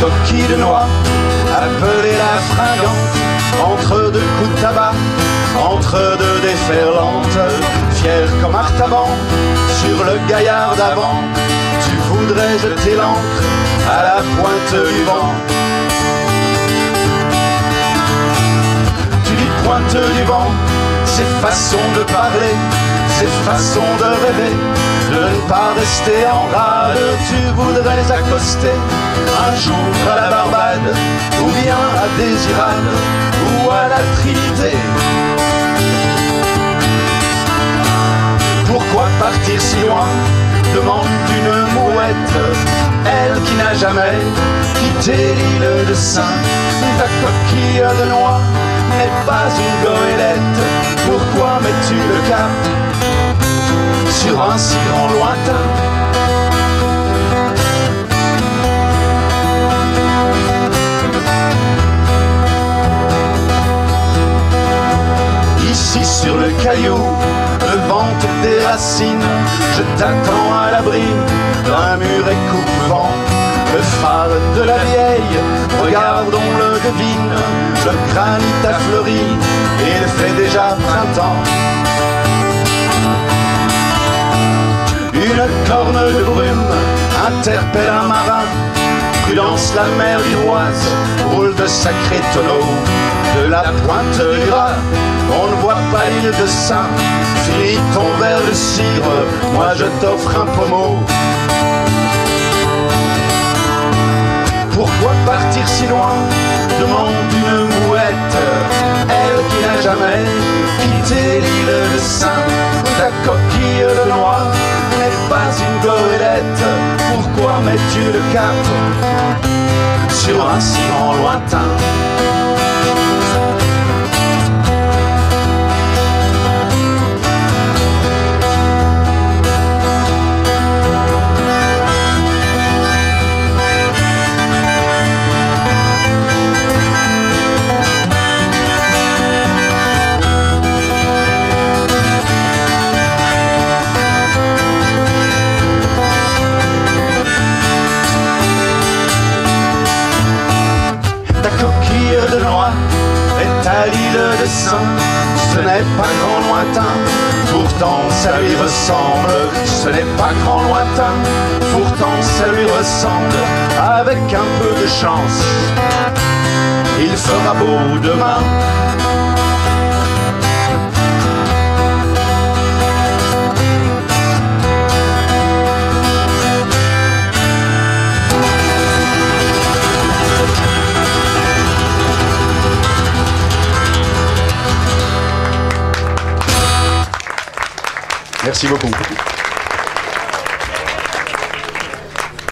coquille de noix, appelée la fringante, entre deux coups de tabac, entre deux déferlantes, fier comme Artaban, sur le gaillard d'avant, tu voudrais jeter l'encre à la pointe du vent. Tu dis pointe du vent, c'est façon de parler, c'est façon de rêver, de ne pas rester en rade, tu voudrais accoster un jour à la Barbade, ou bien à Désirade, ou à la Trinité. Pourquoi partir si loin? demande une mouette, elle qui n'a jamais quitté l'île de Saint. Ta coquille de noix n'est pas une goélette, pourquoi mets-tu le cap? Sur un si grand lointain caillou, le vent te déracine, je t'attends à l'abri d'un mur écouvant. Le phare de la vieille, regardons le devine, le granit a fleuri il fait déjà printemps. Une corne de brume interpelle un marin. Prudence, la mer viroise roule de sacrés tonneaux. De la pointe du on ne voit pas l'île de Saint. Finis ton verre de cidre, moi je t'offre un pommeau. Pourquoi partir si loin? Demande une mouette, elle qui n'a jamais mets-tu le cap sur un ciment lointain coquille de noix est à l'île de Saint. Ce n'est pas grand lointain, pourtant ça lui ressemble. Ce n'est pas grand lointain, pourtant ça lui ressemble. Avec un peu de chance, il fera beau demain. Merci beaucoup.